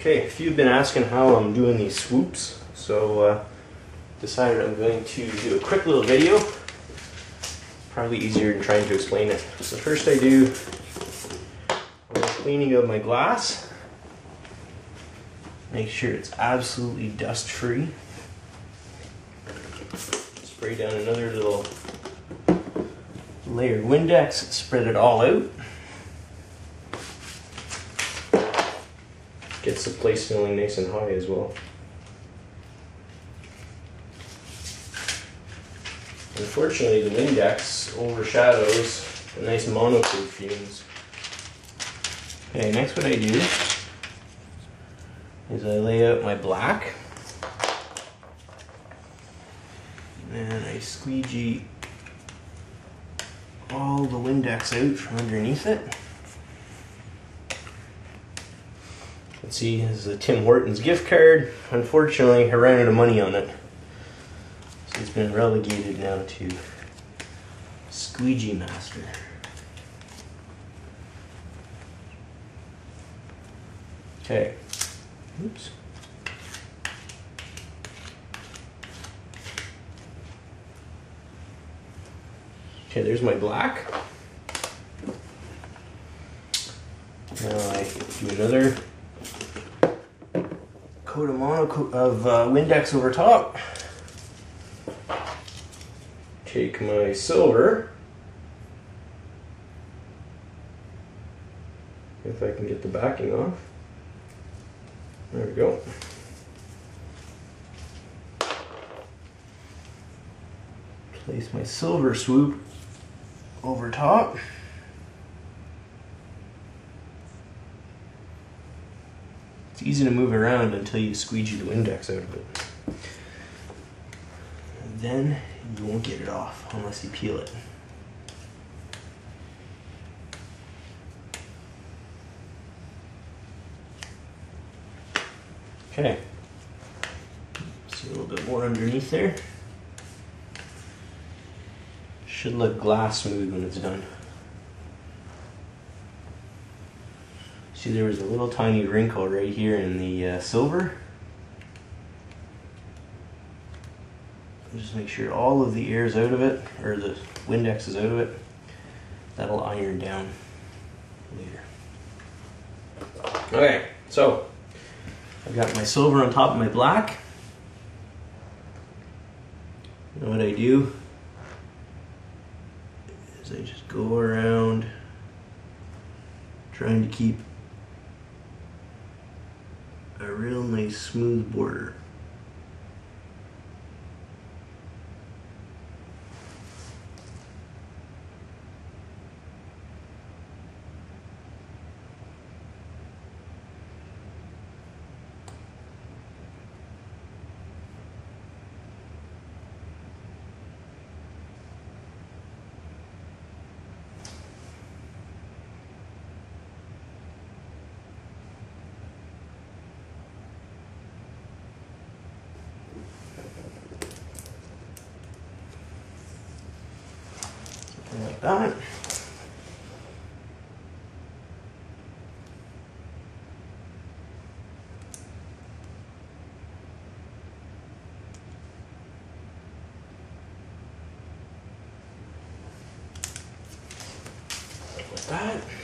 Okay, if you've been asking how I'm doing these swoops, so uh, decided I'm going to do a quick little video. Probably easier than trying to explain it. So first I do cleaning of my glass. Make sure it's absolutely dust free. Spray down another little layer Windex, spread it all out. Gets the place feeling nice and high as well. Unfortunately, the Windex overshadows the nice Monokote fumes. Okay, next what I do is I lay out my black and I squeegee all the Windex out from underneath it. Let's see, this is a Tim Hortons gift card. Unfortunately, I ran out of money on it. So it's been relegated now to Squeegee Master. Okay. Oops. Okay, there's my black. Now I do another coat of mono of uh, Windex over top. Take my silver. If I can get the backing off. There we go. Place my silver swoop over top. It's easy to move around until you squeegee the Windex out of it. Then you won't get it off unless you peel it. Okay. See a little bit more underneath there. Should look glass smooth when it's done. See there was a little tiny wrinkle right here in the uh, silver. Just make sure all of the air is out of it, or the Windex is out of it. That'll iron down later. Okay, so I've got my silver on top of my black. And what I do is I just go around trying to keep real nice smooth border. Like that. That.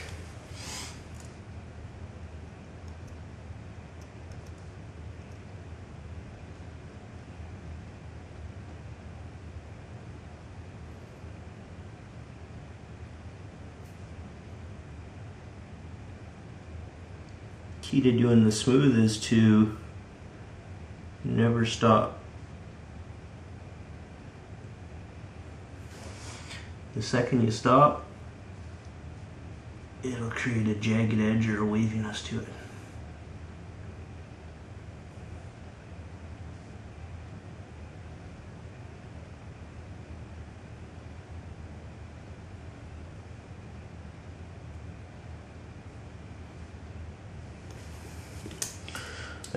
Key to doing the smooth is to never stop. The second you stop, it'll create a jagged edge or a waviness to it.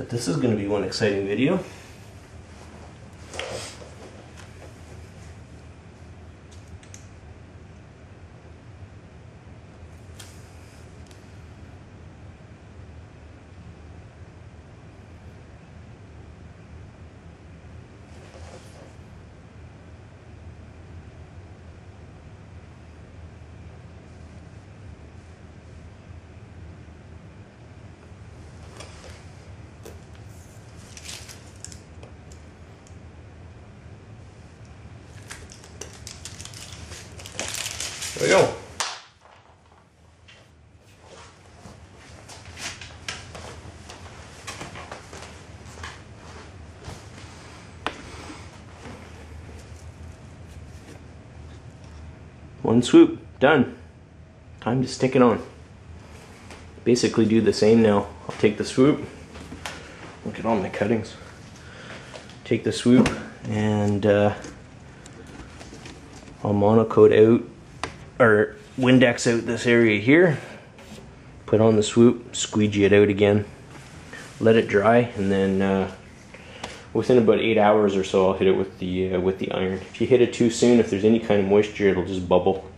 But this is going to be one exciting video. There we go. One swoop, done. Time to stick it on. Basically do the same now. I'll take the swoop, look at all my cuttings. Take the swoop and uh, I'll Monokote out or Windex out this area here. Put on the swoop, squeegee it out again. Let it dry and then uh, within about eight hours or so I'll hit it with the uh, with the iron. If you hit it too soon, if there's any kind of moisture, it'll just bubble.